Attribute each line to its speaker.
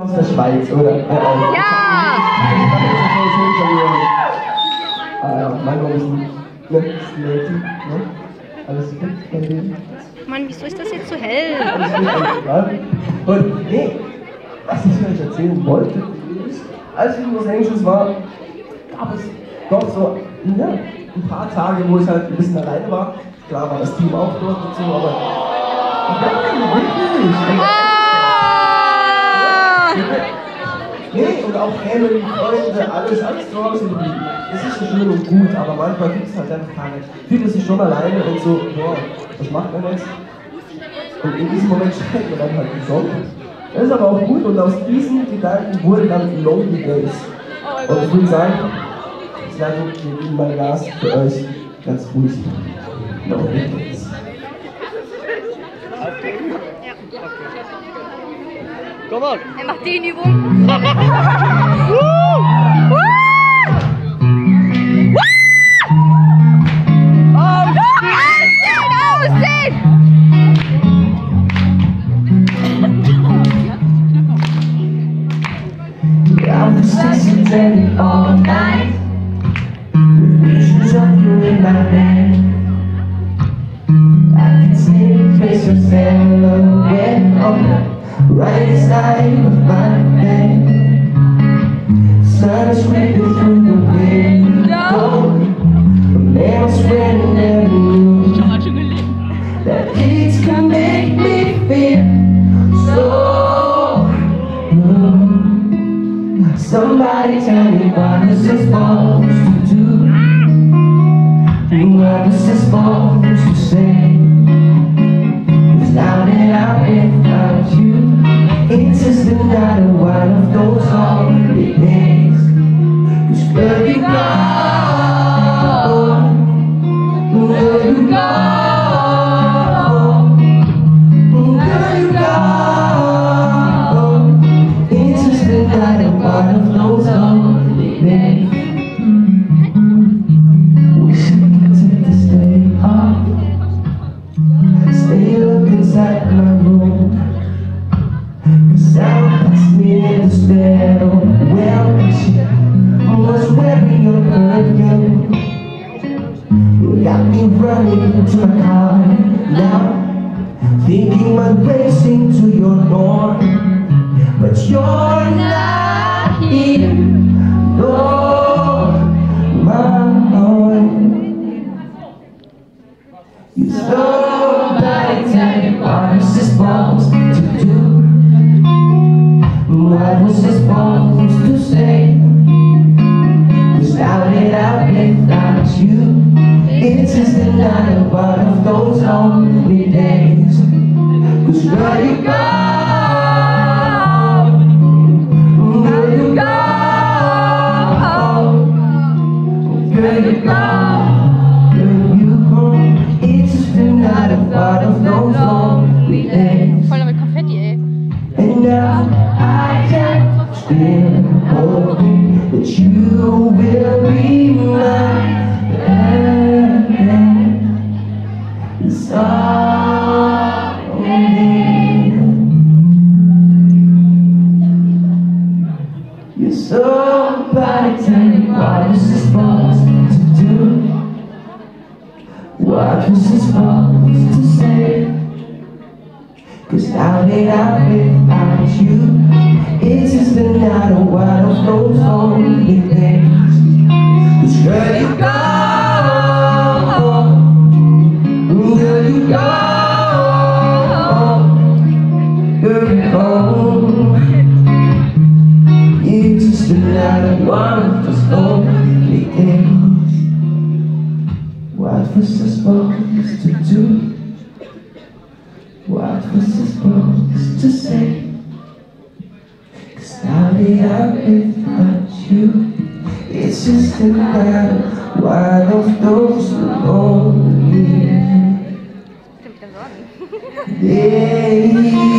Speaker 1: Aus der Schweiz, oder? Äh,
Speaker 2: Ja!
Speaker 1: Ah ja, mein Name ist ne, ne? Alles gut bei dir?
Speaker 2: Mann, wieso ist das jetzt so hell?
Speaker 1: Und nee, was ich euch erzählen wollte, ist, als ich in Los Angeles war, gab es doch so ja, ein paar Tage, wo ich halt ein bisschen alleine war. Klar war das Team auch dort und so, aber ja, wirklich. Nee, und auch Family, Freunde, alles, alles Hause geblieben. Es ist ja schön und gut, aber manchmal gibt es halt einfach keine. Fühlt man sich schon alleine und so, boah, was macht man jetzt? Und in diesem Moment schreibt man dann halt die Sonne. Das ist aber auch gut und aus diesen Gedanken wurden dann Lonely Days. Und ich würde sagen, sage, wir geben mal Gas für euch ganz ruhig. Days.
Speaker 3: Komm on!
Speaker 2: Er macht Dehnübung.
Speaker 4: I was hesitating all night With visions of you in my hand I can see the faces silhouette on the right of my Sun is through the That can make me feel so Somebody tell me what is this supposed to do? What is this supposed to say? I'm without you It's just another one of those lonely days Cause girl was wearing your perfume. You got me running to my car now Thinking I'm racing to your door. But you're not here No, my heart You somebody tell me what is this to do. What was this supposed to say That I'm without you It's just another one of those lonely days Cause girl you gone Girl you gone Girl you gone Girl you gone It's just another of those lonely days and now I can you're somebody tell me what this supposed to do? What was supposed to say? Cause now that I'm without you It's just another one of those lonely another one of those lonely days What was I supposed to do? What was I supposed to say? Cause now that I'm without you It's just another one of those lonely
Speaker 2: Stimmt, dann Sorgen.
Speaker 4: days